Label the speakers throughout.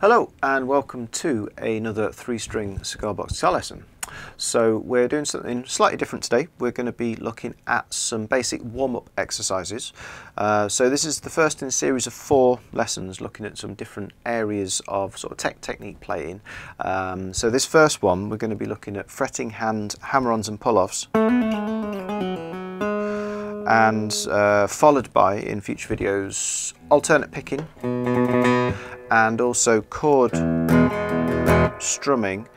Speaker 1: Hello and welcome to another three-string cigar box guitar lesson. So we're doing something slightly different today. We're going to be looking at some basic warm-up exercises. Uh, so this is the first in a series of four lessons looking at some different areas of sort of tech technique playing. Um, so this first one we're going to be looking at fretting hand hammer-ons and pull-offs and uh, followed by in future videos alternate picking and also chord strumming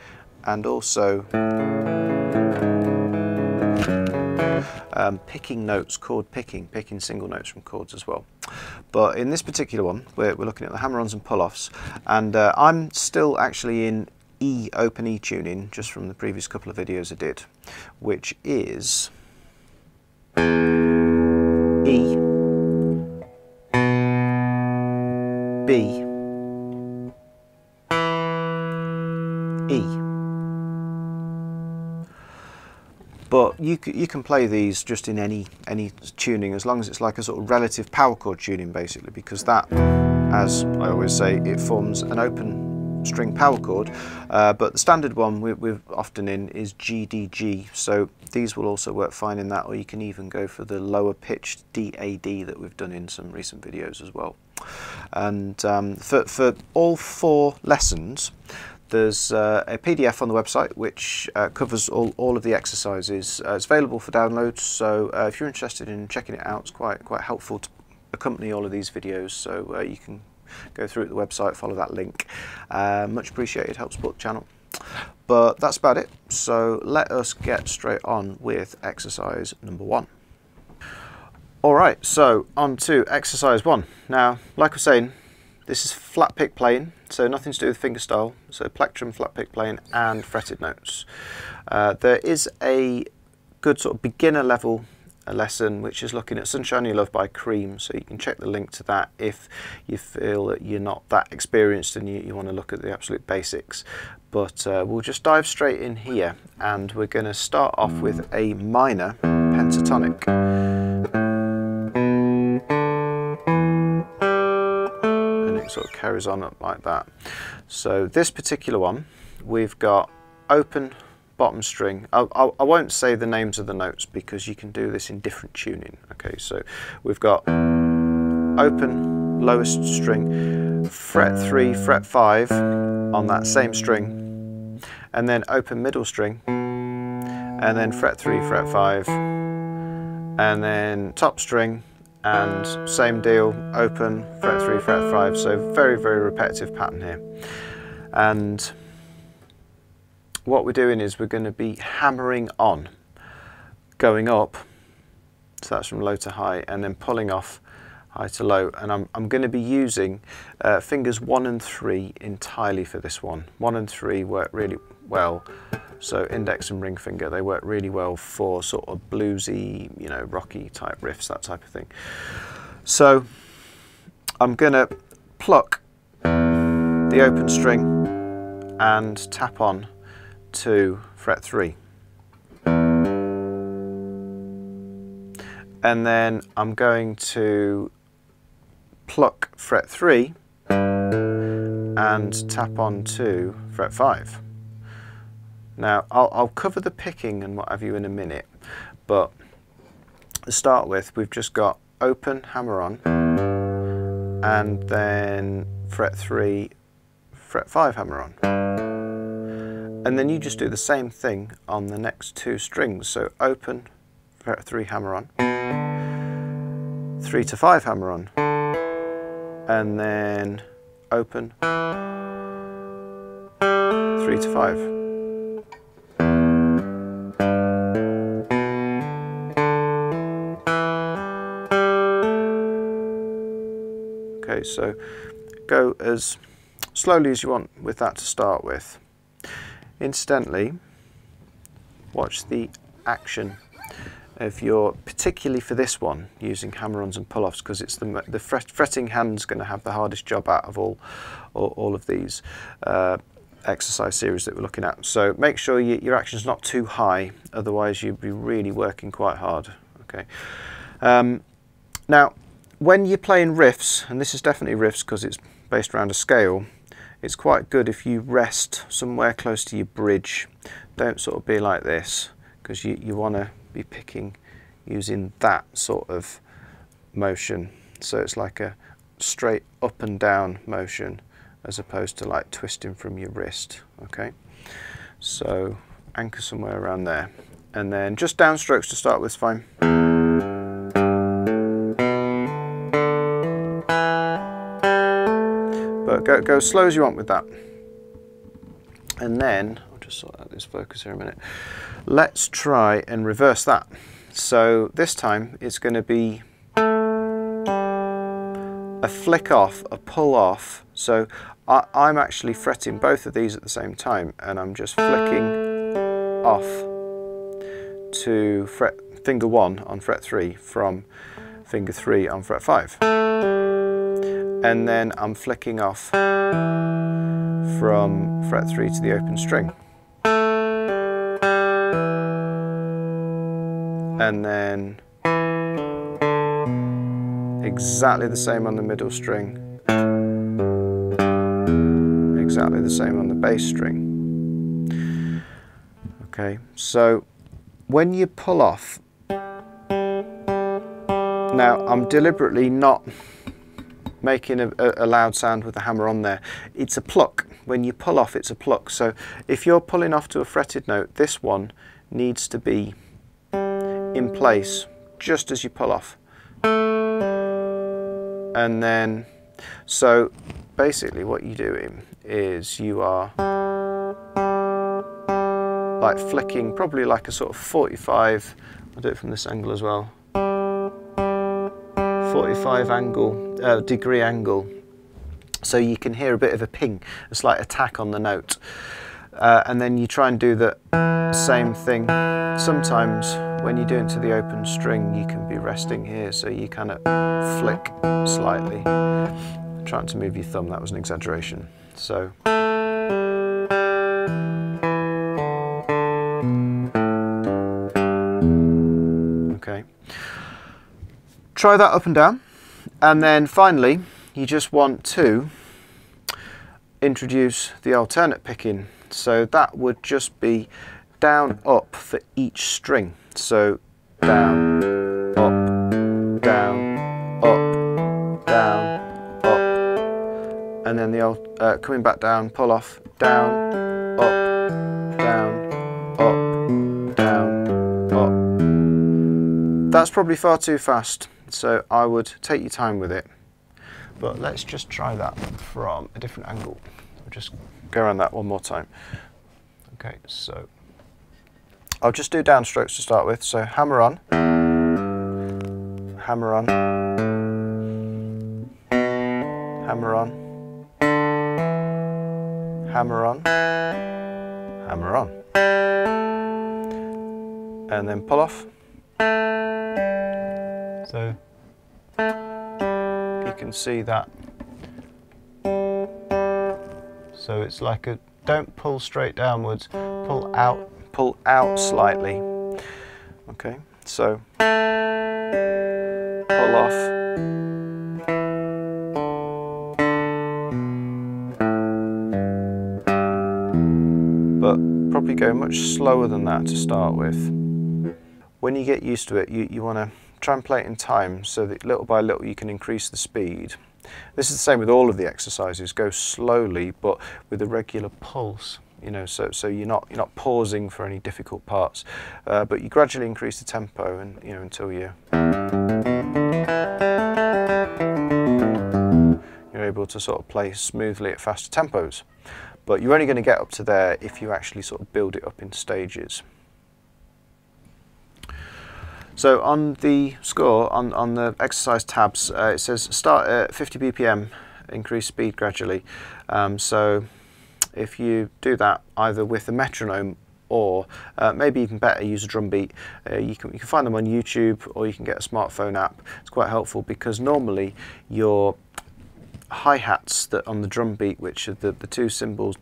Speaker 1: and also um, picking notes, chord picking, picking single notes from chords as well. But in this particular one, we're, we're looking at the hammer-ons and pull-offs, and uh, I'm still actually in E open E tuning, just from the previous couple of videos I did, which is E, B, You, you can play these just in any, any tuning as long as it's like a sort of relative power chord tuning basically because that, as I always say, it forms an open string power chord. Uh, but the standard one we, we're often in is GDG so these will also work fine in that or you can even go for the lower pitched DAD that we've done in some recent videos as well. And um, for, for all four lessons there's uh, a PDF on the website which uh, covers all, all of the exercises. Uh, it's available for download, so uh, if you're interested in checking it out, it's quite quite helpful to accompany all of these videos. So uh, you can go through the website, follow that link. Uh, much appreciated, helps support the channel. But that's about it. So let us get straight on with exercise number one. All right, so on to exercise one. Now, like I was saying, this is flat pick playing, so nothing to do with fingerstyle. So plectrum, flat pick playing, and fretted notes. Uh, there is a good sort of beginner level lesson which is looking at Sunshine You Love by Cream so you can check the link to that if you feel that you're not that experienced and you, you want to look at the absolute basics but uh, we'll just dive straight in here and we're going to start off with a minor pentatonic sort of carries on like that. So this particular one, we've got open bottom string. I, I, I, won't say the names of the notes because you can do this in different tuning. Okay, so we've got open lowest string, fret 3, fret 5 on that same string, and then open middle string, and then fret 3, fret 5, and then top string, and same deal, open, fret 3, fret 5, so very, very repetitive pattern here. And what we're doing is we're going to be hammering on, going up, so that's from low to high, and then pulling off high to low. And I'm, I'm going to be using uh, fingers 1 and 3 entirely for this one. 1 and 3 work really well so index and ring finger, they work really well for sort of bluesy, you know, rocky type riffs, that type of thing. So I'm going to pluck the open string and tap on to fret 3. And then I'm going to pluck fret 3 and tap on to fret 5. Now, I'll, I'll cover the picking and what have you in a minute, but to start with, we've just got open hammer on, and then fret 3, fret 5 hammer on. And then you just do the same thing on the next two strings. So open, fret 3 hammer on, 3 to 5 hammer on, and then open, 3 to 5. Okay, so go as slowly as you want with that to start with. Incidentally, watch the action of your, particularly for this one, using hammer-ons and pull-offs because it's the, the fret, fretting hand's going to have the hardest job out of all, all, all of these uh, exercise series that we're looking at. So make sure you, your action's not too high, otherwise you'd be really working quite hard. Okay. Um, now, when you're playing riffs, and this is definitely riffs because it's based around a scale, it's quite good if you rest somewhere close to your bridge. Don't sort of be like this because you, you want to be picking using that sort of motion. So it's like a straight up and down motion as opposed to like twisting from your wrist, okay? So anchor somewhere around there. And then just downstrokes to start with is fine. Go, go as slow as you want with that. And then, I'll just sort out this focus here a minute. Let's try and reverse that. So this time it's going to be a flick off, a pull off. So I, am actually fretting both of these at the same time and I'm just flicking off to fret finger 1 on fret 3 from finger 3 on fret 5. And then I'm flicking off from fret 3 to the open string. And then exactly the same on the middle string, exactly the same on the bass string. Okay, so when you pull off, now I'm deliberately not making a, a, loud sound with the hammer on there. It's a pluck. When you pull off, it's a pluck. So if you're pulling off to a fretted note, this one needs to be in place just as you pull off and then so basically what you're doing is you are like flicking probably like a sort of 45 I'll do it from this angle as well 45 angle uh, degree angle so you can hear a bit of a ping a slight attack on the note uh, and then you try and do the same thing sometimes when you do it to the open string, you can be resting here, so you kind of flick slightly. trying to move your thumb, that was an exaggeration. So. Okay. Try that up and down. And then finally, you just want to introduce the alternate picking. So that would just be down, up for each string. So down, up, down, up, down, up. And then the old, uh, coming back down, pull off, down, up, down, up, down, up. That's probably far too fast, so I would take your time with it. But let's just try that from a different angle. I'll just go around that one more time. Okay, so I'll just do downstrokes to start with. So hammer on, hammer on, hammer on, hammer on, hammer on. And then pull off. So you can see that. So it's like a, don't pull straight downwards, pull out pull out slightly. Okay, so pull off. But probably go much slower than that to start with. When you get used to it, you, you want to try and play it in time so that little by little you can increase the speed. This is the same with all of the exercises. Go slowly, but with a regular pulse you know, so, so you're not you're not pausing for any difficult parts, uh, but you gradually increase the tempo and you know until you you're able to sort of play smoothly at faster tempos. But you're only going to get up to there if you actually sort of build it up in stages. So on the score, on, on the exercise tabs, uh, it says start at 50 BPM, increase speed gradually. Um, so if you do that either with a metronome or uh, maybe even better use a drum beat. Uh, you, can, you can find them on YouTube or you can get a smartphone app. It's quite helpful because normally your hi-hats that on the drum beat, which are the, the two cymbals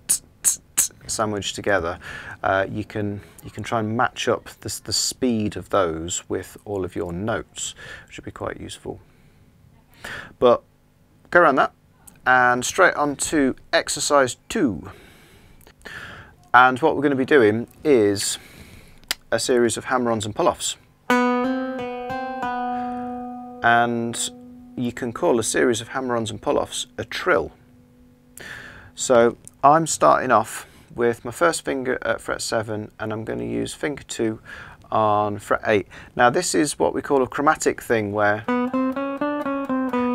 Speaker 1: sandwiched together, uh, you can you can try and match up the, the speed of those with all of your notes, which would be quite useful. But go around that and straight on to exercise two. And what we're going to be doing is a series of hammer-ons and pull-offs. And you can call a series of hammer-ons and pull-offs a trill. So I'm starting off with my first finger at fret 7 and I'm going to use finger 2 on fret 8. Now this is what we call a chromatic thing where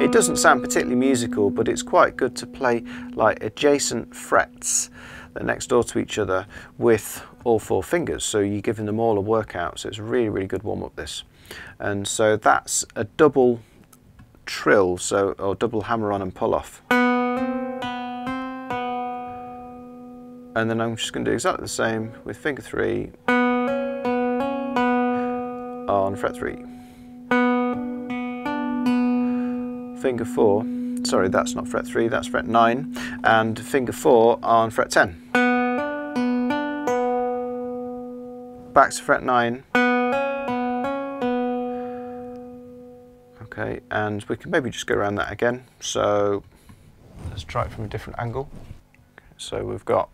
Speaker 1: it doesn't sound particularly musical but it's quite good to play like adjacent frets that are next door to each other with all four fingers. So you're giving them all a workout so it's a really really good warm up this. And so that's a double trill so or double hammer on and pull off and then I'm just going to do exactly the same with finger 3 on fret 3 finger 4 sorry that's not fret 3 that's fret 9 and finger 4 on fret 10 back to fret 9 okay and we can maybe just go around that again. So let's try it from a different angle. So we've got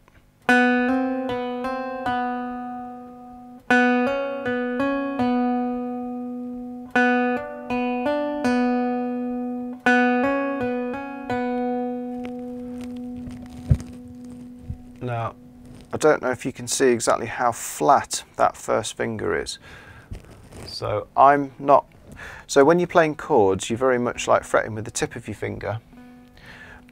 Speaker 1: don't know if you can see exactly how flat that first finger is. So I'm not, so when you're playing chords, you're very much like fretting with the tip of your finger.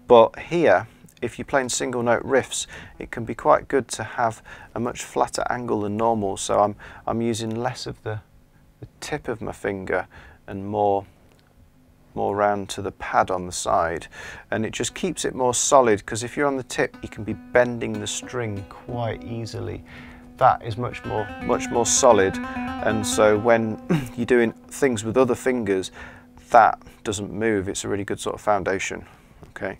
Speaker 1: But here, if you're playing single note riffs, it can be quite good to have a much flatter angle than normal. So I'm, I'm using less of the, the tip of my finger and more more round to the pad on the side and it just keeps it more solid because if you're on the tip you can be bending the string quite easily. That is much more much more solid and so when you're doing things with other fingers that doesn't move. It's a really good sort of foundation okay?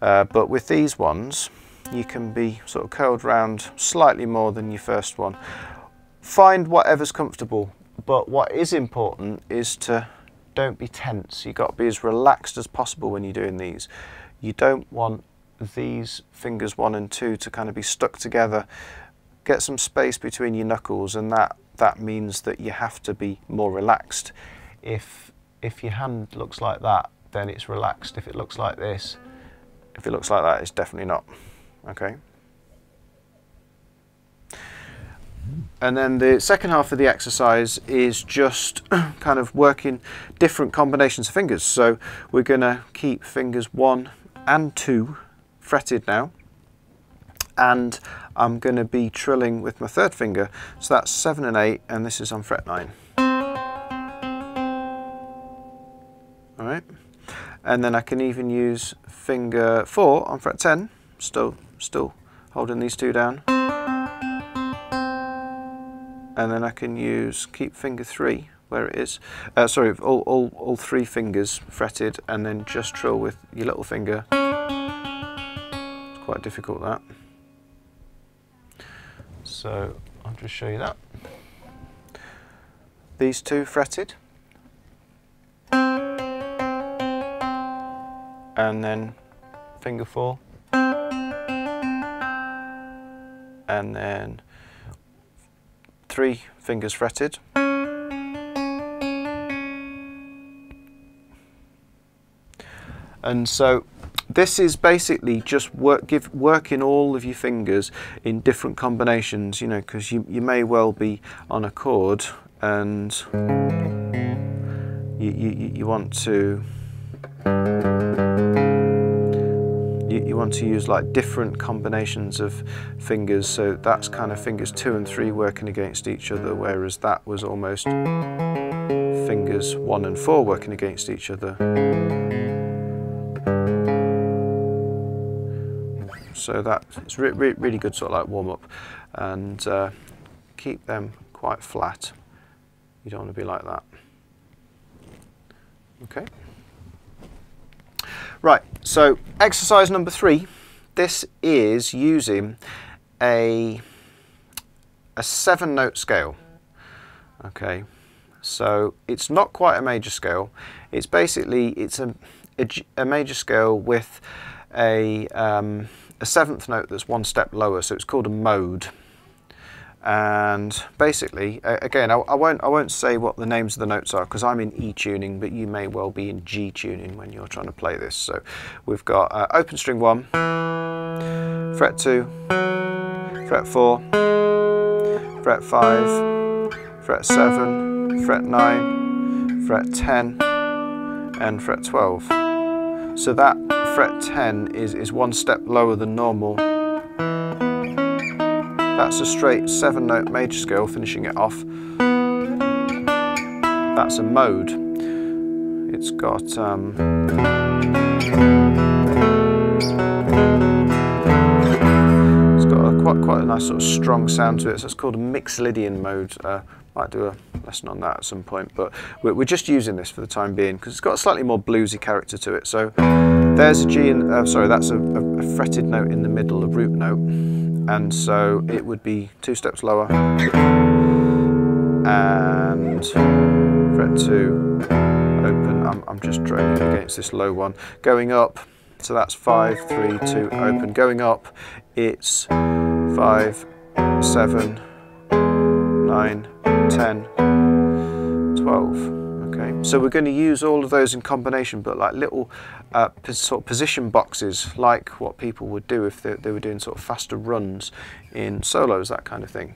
Speaker 1: Uh, but with these ones you can be sort of curled round slightly more than your first one. Find whatever's comfortable but what is important is to don't be tense. You've got to be as relaxed as possible when you're doing these. You don't want these fingers one and two to kind of be stuck together. Get some space between your knuckles and that, that means that you have to be more relaxed. If, if your hand looks like that, then it's relaxed. If it looks like this, if it looks like that, it's definitely not. Okay. And then the second half of the exercise is just kind of working different combinations of fingers. So we're going to keep fingers one and two fretted now. And I'm going to be trilling with my third finger. So that's seven and eight, and this is on fret nine. All right. And then I can even use finger four on fret 10, still, still holding these two down and then I can use keep finger three where it is. Uh, sorry, all, all, all three fingers fretted and then just trill with your little finger. It's quite difficult that. So I'll just show you that. These two fretted. And then finger four. And then three fingers fretted. And so this is basically just work, give, working all of your fingers in different combinations, you know, because you, you may well be on a chord and you, you, you want to you, want to use like different combinations of fingers so that's kind of fingers two and three working against each other whereas that was almost fingers one and four working against each other. So that it's re re really good sort of like warm up and uh, keep them quite flat. You don't want to be like that. Okay Right, so exercise number three, this is using a, a seven note scale. Okay, so it's not quite a major scale. It's basically, it's a a major scale with a, um, a seventh note that's one step lower, so it's called a mode and basically again I, I, won't I won't say what the names of the notes are because I'm in E tuning but you may well be in G tuning when you're trying to play this. So we've got uh, open string 1 fret 2 fret 4 fret 5 fret 7 fret 9 fret 10 and fret 12 so that fret 10 is, is one step lower than normal that's a straight seven note major scale, finishing it off. That's a mode. It's got um, it's got a quite quite a nice sort of strong sound to it. So it's called a Mixolydian mode. Uh, might do a lesson on that at some point, but we're, we're just using this for the time being because it's got a slightly more bluesy character to it. So there's a G, and uh, sorry, that's a, a, a fretted note in the middle, a root note and so it would be two steps lower. And fret 2 open. I'm, I'm just droning against this low one. Going up. So that's 5 3 2 open. Going up. It's 5 7 9 10 12 Okay, so we're going to use all of those in combination, but like little uh, sort of position boxes, like what people would do if they, they were doing sort of faster runs in solos, that kind of thing.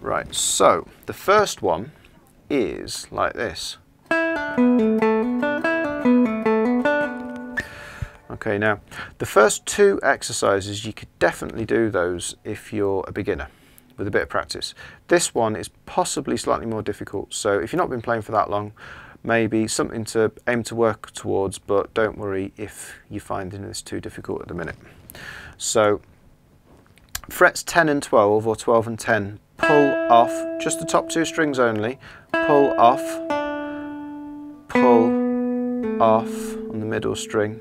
Speaker 1: Right, so the first one is like this. Okay, now the first two exercises, you could definitely do those if you're a beginner with a bit of practice. This one is possibly slightly more difficult, so if you've not been playing for that long, maybe something to aim to work towards, but don't worry if you're finding this too difficult at the minute. So frets 10 and 12, or 12 and 10, pull off, just the top two strings only, pull off, pull off on the middle string,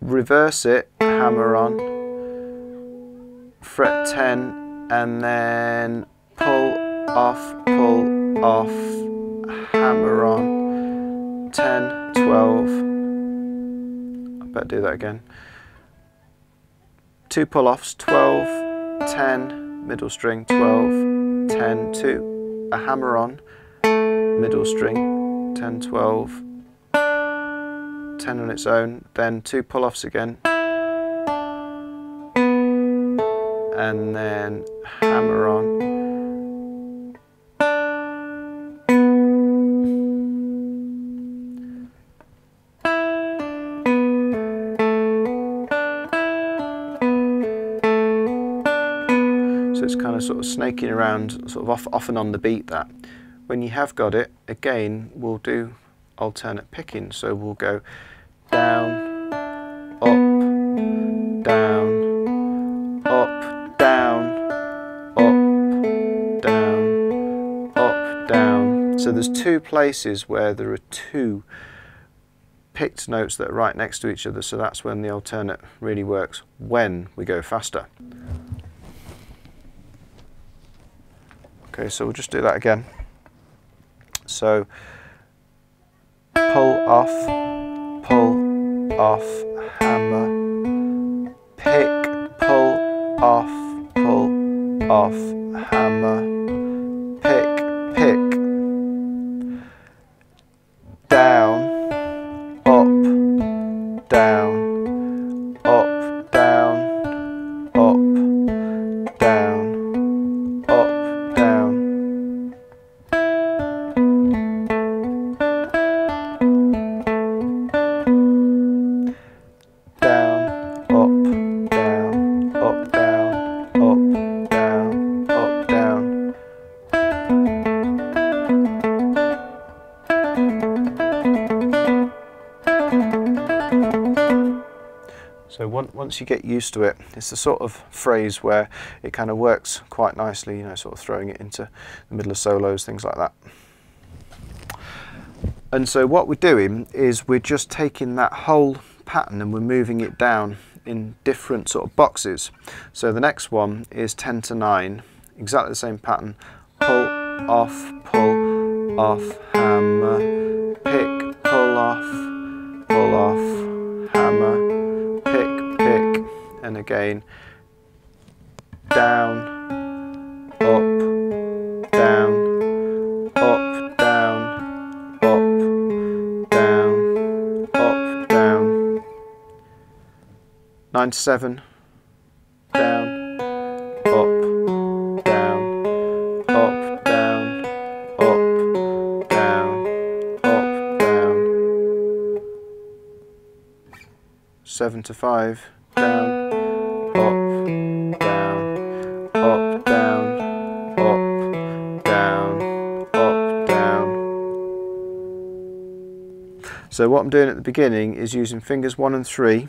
Speaker 1: reverse it, hammer on, fret 10 and then pull off, pull off, hammer on, 10, 12, I better do that again, two pull offs, 12, 10, middle string, 12, 10, 2, a hammer on, middle string, 10, 12, 10 on its own, then two pull offs again, and then hammer on. So it's kind of sort of snaking around, sort of off, off and on the beat that. When you have got it, again, we'll do alternate picking. So we'll go down, there's mm. two places where there are two picked notes that are right next to each other, so that's when the alternate really works when we go faster. Okay, so we'll just do that again. So pull off, pull off, hammer, pick, pull off, pull off, once you get used to it, it's the sort of phrase where it kind of works quite nicely, you know, sort of throwing it into the middle of solos, things like that. And so what we're doing is we're just taking that whole pattern and we're moving it down in different sort of boxes. So the next one is 10 to 9, exactly the same pattern, pull, off, pull, off, hammer, and again, down, up, down, up, down, up, down, up, down, 97, down, up, down, up, down, up, down, up, down, 7 to 5, what I'm doing at the beginning is using fingers 1 and 3.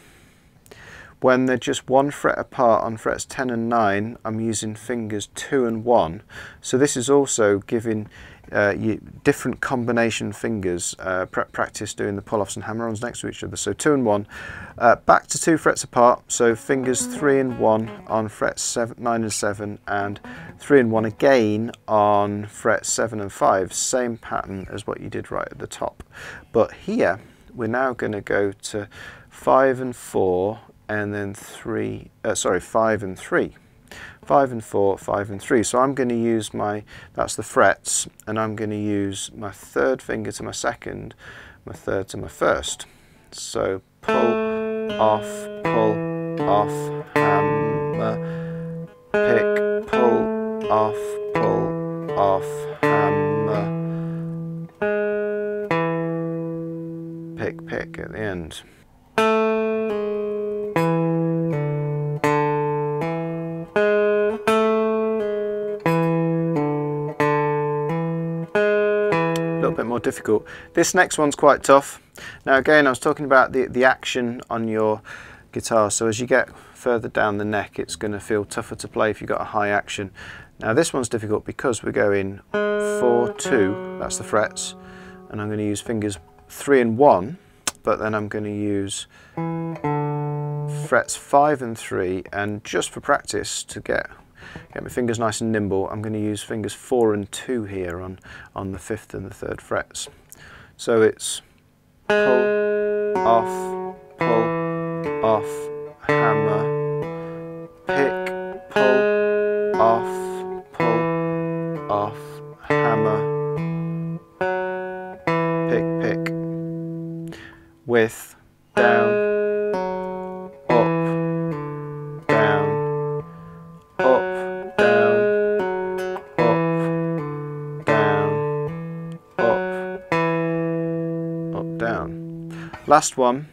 Speaker 1: When they're just one fret apart on frets 10 and 9, I'm using fingers 2 and 1. So this is also giving uh, you different combination fingers uh, practice doing the pull-offs and hammer-ons next to each other. So 2 and 1, uh, back to 2 frets apart, so fingers 3 and 1 on frets seven, 9 and 7, and 3 and 1 again on frets 7 and 5, same pattern as what you did right at the top. But here, we're now going to go to 5 and 4 and then three, uh, sorry, five and three. Five and four, five and three. So I'm going to use my, that's the frets, and I'm going to use my third finger to my second, my third to my first. So pull, off, pull, off, hammer, pick, pull, off, pull, off, hammer, pick, at the end. little bit more difficult. This next one's quite tough. Now again, I was talking about the, the action on your guitar, so as you get further down the neck, it's going to feel tougher to play if you've got a high action. Now this one's difficult because we're going 4, 2, that's the frets, and I'm going to use fingers 3 and 1, but then I'm going to use frets 5 and 3, and just for practice to get Get my fingers nice and nimble. I'm going to use fingers 4 and 2 here on, on the 5th and the 3rd frets. So it's pull, off, pull, off, hammer, pick, pull, off, with, down, up, down, up, down, up, down, up, up, down. Last one,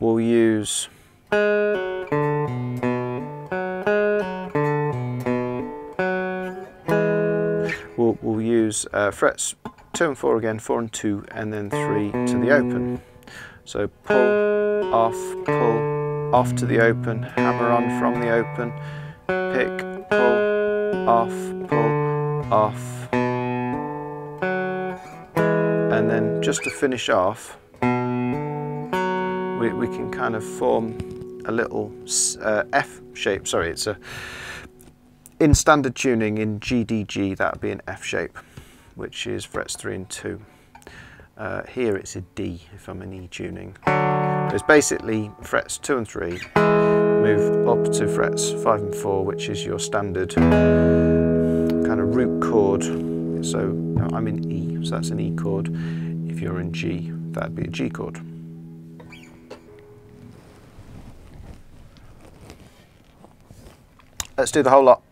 Speaker 1: we'll use we'll, we'll use uh, frets 2 and 4 again, 4 and 2, and then 3 to the open. So pull, off, pull, off to the open, hammer on from the open, pick, pull, off, pull, off. And then just to finish off, we, we can kind of form a little uh, F shape. Sorry, it's a in standard tuning in GDG that would be an F shape, which is frets three and two. Uh, here it's a D if I'm in E tuning. It's basically frets two and three, move up to frets five and four, which is your standard kind of root chord. So I'm in E, so that's an E chord. If you're in G, that'd be a G chord. Let's do the whole lot.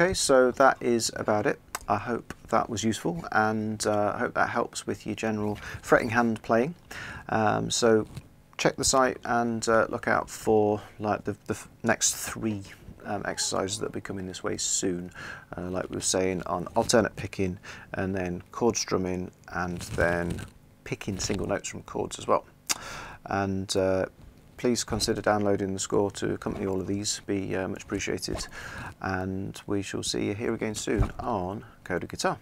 Speaker 1: Okay, so that is about it. I hope that was useful and uh, I hope that helps with your general fretting hand playing. Um, so check the site and uh, look out for like the, the next three um, exercises that will be coming this way soon, uh, like we were saying on alternate picking and then chord strumming and then picking single notes from chords as well. And uh, please consider downloading the score to accompany all of these, be uh, much appreciated. And we shall see you here again soon on Coda Guitar.